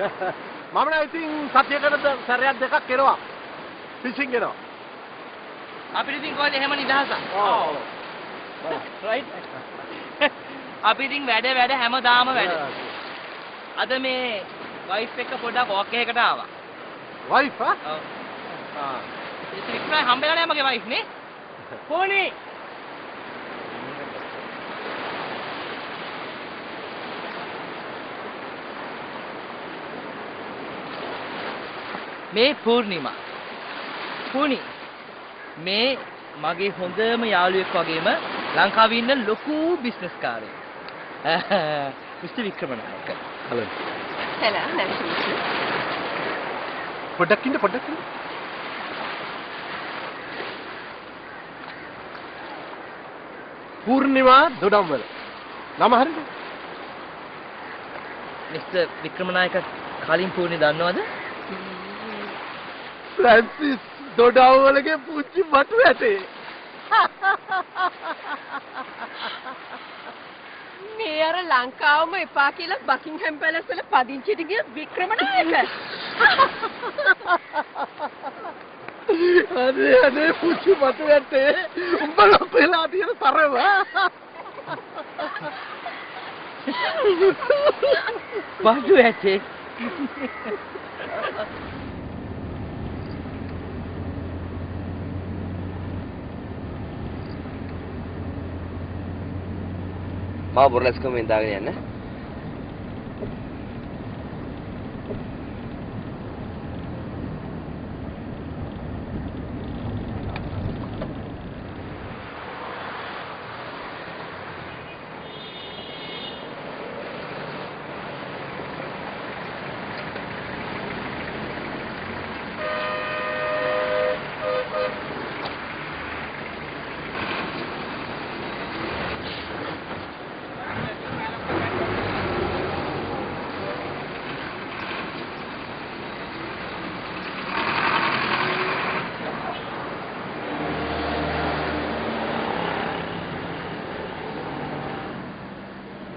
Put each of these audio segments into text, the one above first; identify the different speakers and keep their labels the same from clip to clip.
Speaker 1: මම නම් ඉතින් සතියකට සැරයක් දෙකක් එනවා. ෆිෂින් එනවා.
Speaker 2: අපිට ඉතින් කොහෙද එහෙම. රයිට්. අපි ඉතින් වැඩ වැඩ හැමදාම වැඩ. අද මේ වයිෆ් එක්ක පොඩ්ඩක් වොක් එකකට ආවා.
Speaker 1: වයිෆ් ආ?
Speaker 2: ඔව්.
Speaker 1: ආ.
Speaker 2: ඉතින් ඉක්මන හම්බෙලා නෑ මගේ වයිෆ් නේ. පොණි. මේ පූර්ණිමා. පුණි. මේ මගේ හොඳම යාළුවෙක් වගේම ලංකාවේ ඉන්න ලොකු business කාරයෙක්. Mister Wickramanayake.
Speaker 1: Hello.
Speaker 3: Meet you.
Speaker 1: පොඩ්ඩක් ඉන්න පොඩ්ඩක් ඉන්න. පූර්ණිමා දොඩම්වල. නම හරිද?
Speaker 2: මිස්ටර් වික්‍රමනායක කලින් පූර්ණි දන්නවද?
Speaker 1: ෆ්‍රැන්සිස් දොඩම්වලගේ පුංචි මටු ඇටේ.
Speaker 3: මේ අර ලංකාවම එපා කියලා බකින්හම් පැලස් වල පදිංචිට ගිය වික්‍රමනායක.
Speaker 1: අනේ අනේ පුංචි මටු ඇටේ. උඹ ලොකු වෙලා තියෙන තරම.
Speaker 2: බඩු ඇටේ.
Speaker 4: മാബൂറിലെ സ്കമിൻ താകെയാണ്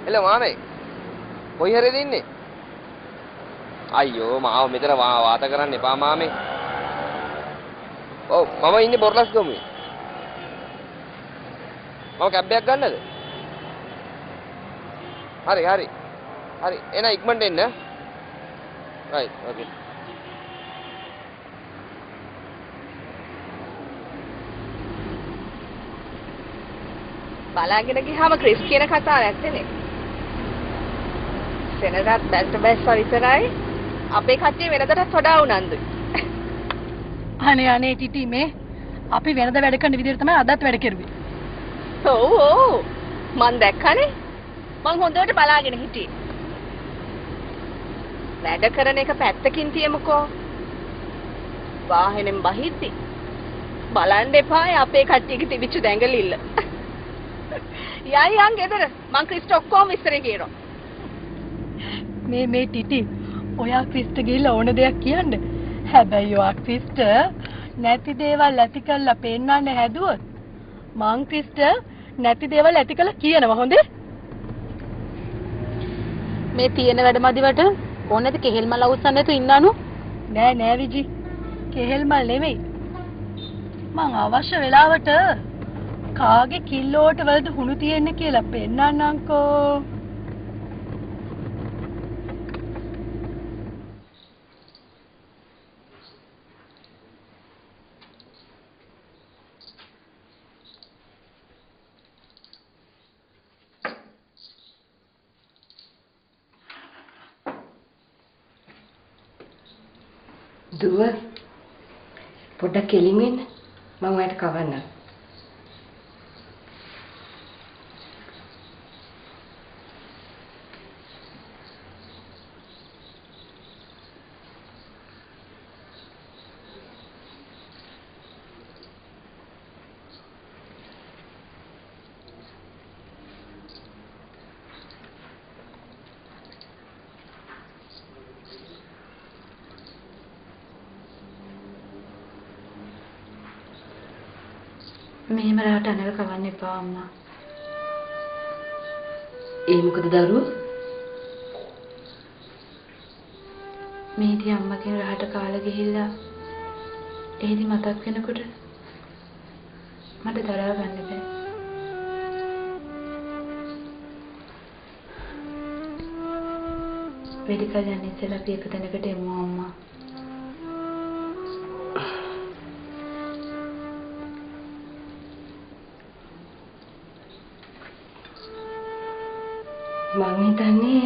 Speaker 4: එල මාමේ. කොයි හැරේද ඉන්නේ? අයියෝ මාව මෙතන වා වාත කරන්න එපා මාමේ. ඔව් මම ඉන්නේ බොරලස්ගමුවේ. මම කැබ් එකක් ගන්නද? හරි හරි. හරි එන ඉක්මනට එන්න. Right okay.
Speaker 3: බලාගෙන ගියාම ක්‍රිස් කියන කතාව ඇත්තනේ. සෙනගත් බැස්ට බැස්සා විතරයි අපේ කට්ටිය වෙනදටත් වඩා උනන්දුයි.
Speaker 5: අනේ අනේ ටිටි මේ අපි වෙනද වැඩ කරන විදිහට තමයි අදත් වැඩ කෙරුවේ.
Speaker 3: ඔව් ඔව්. මං දැක්කනේ. මං හොඳට බලාගෙන හිටියේ. වැඩ කරන එක පැත්තකින් තියමුකෝ. වාහනෙන් බහිද්දි බලන්න එපා අපේ කට්ටියගේ තිබිච්ච දැඟලිල්ල. යයි යන් ගෙදර මං ක්‍රිස්ට ඔක්කොම විස්තර කියනවා.
Speaker 5: මේ මේ ටිටි ඔයා ක්‍රිස්ට ගිහිල්ලා ඕන දෙයක් කියන්න. හැබැයි ඔයා ක්‍රිස්ට නැති දේවල් ඇති කරලා පෙන්වන්න හැදුවොත් මං ක්‍රිස්ට නැති දේවල් ඇති කරලා කියනවා හොඳේ?
Speaker 6: මේ තියෙන වැඩ මදිවට ඕනේද කෙහෙල් මල අවුස්සන්න නැතු ඉන්නනු
Speaker 5: නෑ නෑ විජි. කෙහෙල් මල් නෙමෙයි. මං අවශ්‍ය වෙලාවට කාගේ කිල්ලෝට වලද හුණු තියෙන්නේ කියලා පෙන්වන්නම්කෝ.
Speaker 7: දුව පොඩ්ඩක් කෙලින් වෙන්න මම ඔයාලට කවන්නම්
Speaker 6: මෙහෙම රාට අනල කවන්න එපා අම්මා.
Speaker 7: ඒ මොකද දරුවෝ
Speaker 6: මේටි අම්මගෙන් රහට කාලා ගිහිල්ලා එහෙදි මතක් වෙනකොට මට දරා ගන්න බෑ. වැඩි කල යන්න ඉස්සෙල්ලා අපි එක තැනකට එමු අම්මා.
Speaker 7: මං හිතන්නේ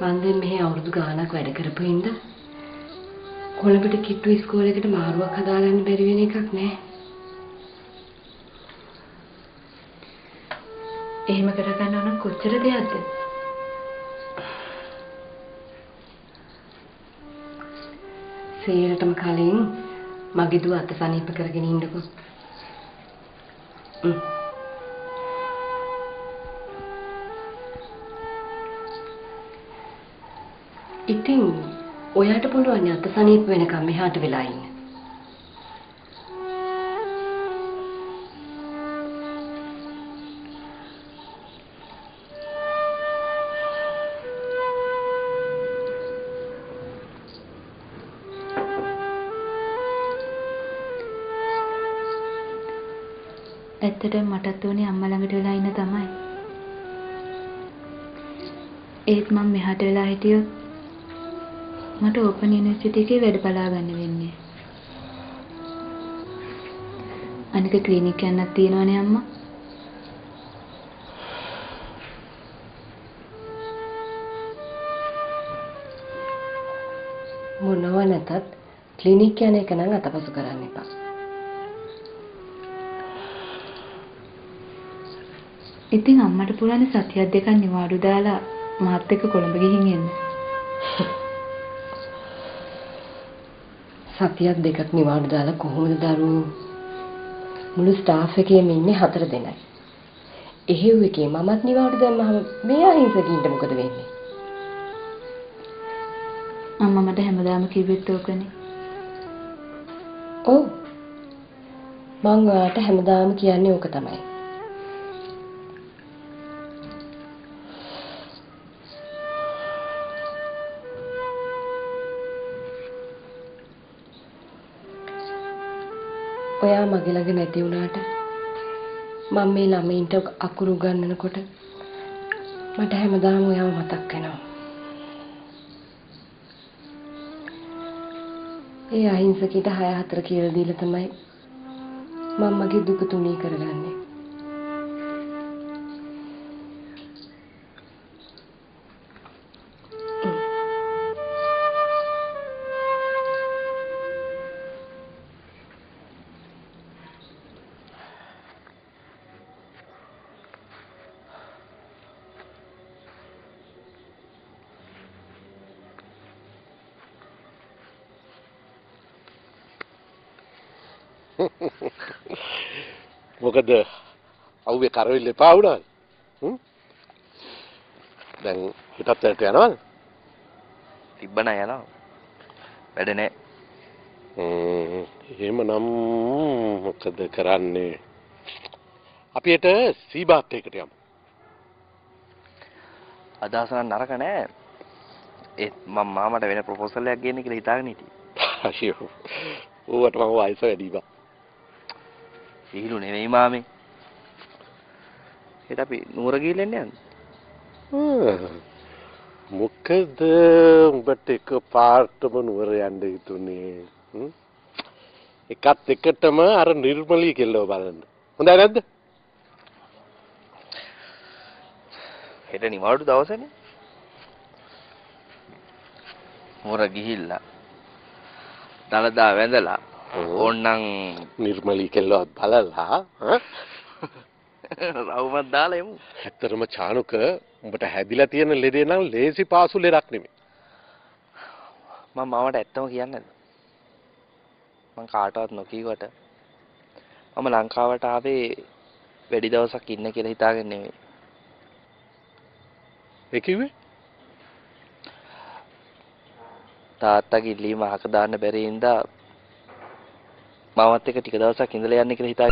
Speaker 7: මං දැන් මෙහි අවුරුදු ගාණක් වැඩ කරපු හින්දා කොළඹට කිට්ටු ඉස්කෝලේකට මාරුවක් හදාගන්න බැරි වෙන එකක් නෑ.
Speaker 6: එහෙම කරගන්න ඕන කොච්චර දෙයක්ද?
Speaker 7: සේරටම කලින් මගේ දුව අත සනීප කරගෙන ඉන්නකෝ. උම්. ඉතින් ඔයාට පුළුවන් නේ අත සනීප වෙනකම් මෙහාට වෙලා ඉන්න.
Speaker 6: ඇත්තටම මටත් ඕනේ අම්මා ළඟට වෙලා ඉන්න තමයි. ඒත් මම මෙහාට වෙලා හිටියොත් මට ඕපන් යුනිවර්සිටි එකේ වැඩ බලා ගන්න වෙන්නේ. අනික ක්ලිනික් යන්නත් තියෙනවනේ අම්මා.
Speaker 7: මොනව නැතත් ක්ලිනික් යන එක නම් අතපසු කරන්න එපා.
Speaker 6: ඉතින් අම්මට පුළුවන් සතියක් දෙකක් නිවාඩු දාලා මාත් එක්ක කොළඹ ගිහින් එන්න.
Speaker 7: සතියක් දෙකක් නිවාඩු දාලා කොහොමද දරුවෝ මුළු ස්ටාෆ් එකේම ඉන්නේ හතර දෙනයි. එහෙව් එකේ මමත් නිවාඩු දැම්මහම මේ අහිංසකින්ට මොකද වෙන්නේ?
Speaker 6: අම්මා මට හැමදාම කිව්වෙත් ඕකනේ.
Speaker 7: ඔව්. මං ඔයාට හැමදාම කියන්නේ ඕක තමයි. ඔයා මගේ ළඟ නැති වුණාට මම මේ ළමයින්ට අකුරු උගන්වනකොට මට හැමදාම ඔයාව මතක් වෙනවා. ඒ අහිංසකීට 6 4 කියලා දීලා තමයි මම මගේ දුක තුනී කරගන්නේ.
Speaker 1: මොකද අව්වේ කරවිල්ල එපා වුණාද? දැන් හිතත් ඇට යනවද?
Speaker 4: තිබ්බන යනවා. වැඩ නෑ.
Speaker 1: හ්ම් එහෙමනම් මොකද කරන්නේ? අපි එට සීබාත් එකට යමු.
Speaker 4: අදහස නම් නරක නෑ. ඒත් මම මාමට වෙන ප්‍රොපෝසල් එකක් ගේන්න කියලා හිතාගෙන හිටියේ.
Speaker 1: අයියෝ. ඌවට මම වයස වැඩි බා.
Speaker 4: විහිළු නෙවෙයි මාමේ. හෙට අපි නුවර එන්න යන්නේ.
Speaker 1: මොකද උඹට එක පාර්ටම නුවර යන්න හිතුනේ? එකත් එකටම අර නිර්මලී කෙල්ලව බලන්න හොඳයි නැද්ද
Speaker 4: හෙට නිවාඩු දවසනේ. නුවර ගිහිල්ලා දලදා වැඳලා ඕන්නම්
Speaker 1: නිර්මලී කෙල්ලවත් බලලා ඈ?
Speaker 4: රවුමක් දාලා එමු.
Speaker 1: ඇත්තරම චානුක උඹට හැදිලා තියෙන ලෙඩේ නම් ලේසි පාසු ලෙඩක් නෙමෙයි
Speaker 4: මම මාමට ඇත්තම කියන්නද? මං කාටවත් නොකීවට මම ලංකාවට ආවේ වැඩි දවසක් ඉන්න කියලා හිතාගෙන නෙමෙයි.
Speaker 1: ඒ කිව්වේ
Speaker 4: තාත්තගේ ඉල්ලීම අහක දාන්න බැරි හින්දා මාවත් එක ටික දවසක් ඉඳලා යන්න කියලා හිතා